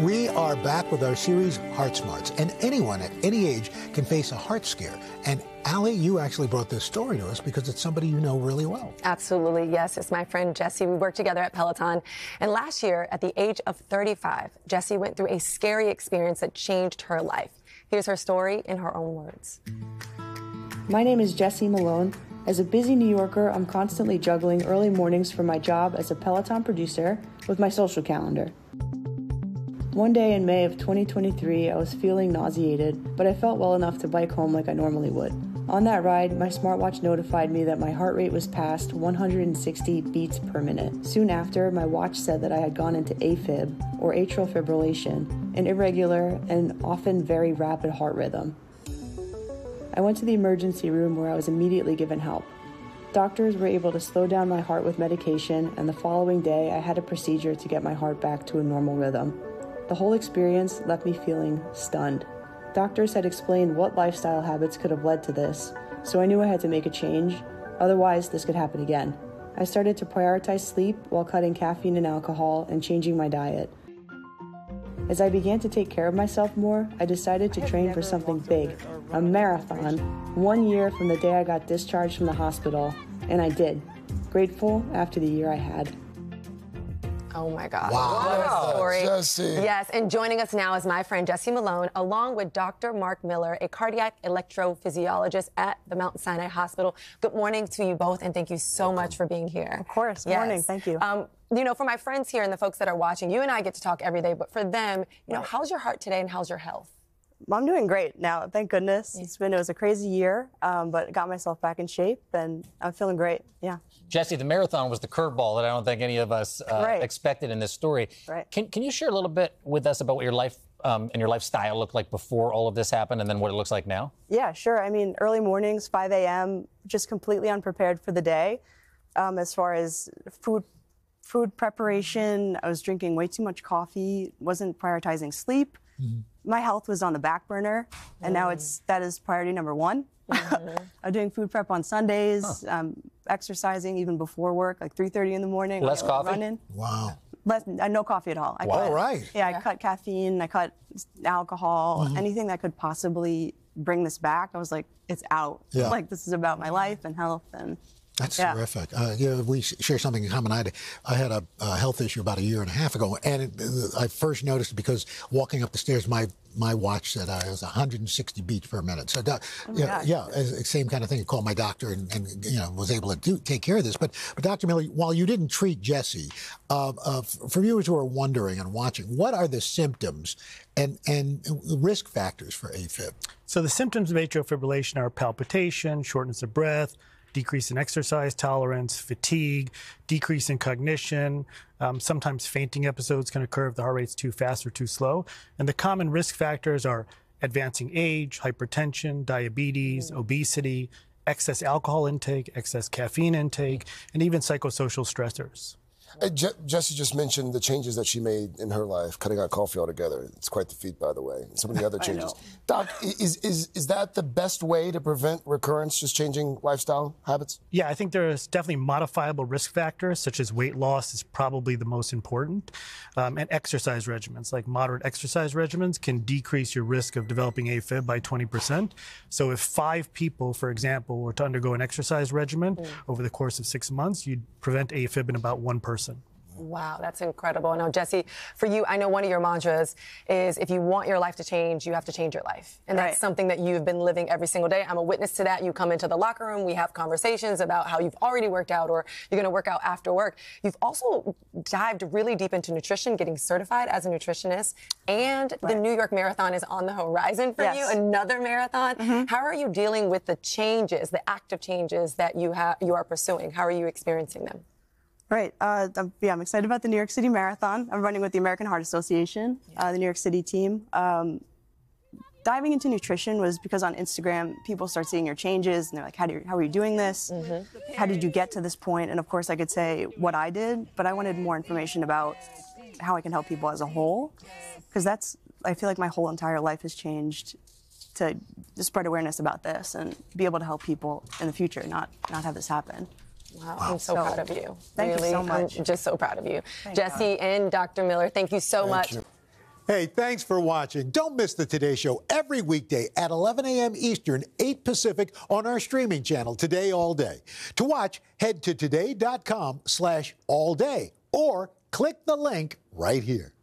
We are back with our series Heart Smarts, and anyone at any age can face a heart scare. And Allie, you actually brought this story to us because it's somebody you know really well. Absolutely, yes. It's my friend Jessie. We worked together at Peloton. And last year, at the age of 35, Jessie went through a scary experience that changed her life. Here's her story in her own words. My name is Jessie Malone. As a busy New Yorker, I'm constantly juggling early mornings for my job as a Peloton producer with my social calendar. One day in May of 2023, I was feeling nauseated, but I felt well enough to bike home like I normally would. On that ride, my smartwatch notified me that my heart rate was past 160 beats per minute. Soon after, my watch said that I had gone into AFib, or atrial fibrillation, an irregular and often very rapid heart rhythm. I went to the emergency room where I was immediately given help. Doctors were able to slow down my heart with medication, and the following day, I had a procedure to get my heart back to a normal rhythm. The whole experience left me feeling stunned. Doctors had explained what lifestyle habits could have led to this, so I knew I had to make a change, otherwise, this could happen again. I started to prioritize sleep while cutting caffeine and alcohol and changing my diet. As I began to take care of myself more, I decided to train for something big a marathon, one year from the day I got discharged from the hospital, and I did. Grateful after the year I had. Oh my God. Wow. What a story. Jessie. Yes, and joining us now is my friend Jessie Malone, along with Dr. Marc Miller, a cardiac electrophysiologist at the Mount Sinai Hospital. Good morning to you both, and thank you so much for being here. Of course. Good morning. Thank you. Um, you know, for my friends here and the folks that are watching, you and I get to talk every day, but for them, you know, how's your heart today and how's your health? I'm doing great now. Thank goodness. It's been it was a crazy year, um, but got myself back in shape and I'm feeling great. Yeah. Jessie, the marathon was the curveball that I don't think any of us uh, Right. expected in this story. Right. Can, can you share a little bit with us about what your life um, and your lifestyle looked like before all of this happened and then what it looks like now? Yeah, sure. I mean, early mornings, 5 a.m., just completely unprepared for the day. Um, as far as food, food preparation, I was drinking way too much coffee, wasn't prioritizing sleep. My health was on the back burner, and now it's that is priority number one. I'm doing food prep on Sundays, um, exercising even before work, like 3:30 in the morning. Less like, coffee? Running. Wow. Less, uh, no coffee at all. I Wow. cut, All right. Yeah, I cut caffeine. I cut alcohol. Mm-hmm. Anything that could possibly bring this back. I was like, it's out. Yeah. Like this is about my life and health and. That's Yeah. terrific. Uh, you know, we share something in common. I had, I had a, uh health issue about a year and a half ago, and it, uh, I first noticed it because walking up the stairs, my my watch said I was 160 beats per minute. So, doc- yeah, gosh. yeah, same kind of thing. I called my doctor and, and you know was able to do, take care of this. But, but Dr. Miller, while you didn't treat Jessie, uh, uh, for viewers who are wondering and watching, what are the symptoms and and risk factors for AFib? So the symptoms of atrial fibrillation are palpitation, shortness of breath, decrease in exercise tolerance, fatigue, decrease in cognition. Um, sometimes fainting episodes can occur if the heart rate's too fast or too slow. And the common risk factors are advancing age, hypertension, diabetes, obesity, excess alcohol intake, excess caffeine intake, and even psychosocial stressors. Uh, Je- Jessie just mentioned the changes that she made in her life, cutting out coffee altogether. It's quite the feat, by the way. And so many other changes. Doc, is, is, is that the best way to prevent recurrence, just changing lifestyle habits? Yeah, I think there's definitely modifiable risk factors, such as weight loss is probably the most important, um, and exercise regimens. Like moderate exercise regimens can decrease your risk of developing AFib by 20%. So if five people, for example, were to undergo an exercise regimen over the course of six months, you'd prevent AFib in about one person. Wow, that's incredible. Now, Jessie, for you, I know one of your mantras is if you want your life to change, you have to change your life. And that's Right. something that you've been living every single day. I'm a witness to that. You come into the locker room, we have conversations about how you've already worked out or you're going to work out after work. You've also dived really deep into nutrition, getting certified as a nutritionist, and the New York Marathon is on the horizon for Yes. you, another marathon. Mm-hmm. How are you dealing with the changes, the active changes that you have you are pursuing? How are you experiencing them? Right. Uh, I'm, yeah, I'm excited about the New York City Marathon. I'm running with the American Heart Association, uh, the New York City team. Um, diving into nutrition was because on Instagram, people start seeing your changes and they're like, how, do you, how are you doing this? How did you get to this point? And of course, I could say what I did, but I wanted more information about how I can help people as a whole. Because that's, I feel like my whole entire life has changed to spread awareness about this and be able to help people in the future, not, not have this happen. Wow, I'm so, So, proud of you. thank you really, so much. I'm just so proud of you. Jessie and Dr. Miller, thank you so much. you. Hey, thanks for watching. Don't miss the Today Show every weekday at 11 a.m. Eastern, 8 Pacific on our streaming channel, Today All Day. To watch, head to today.com slash all day or click the link right here.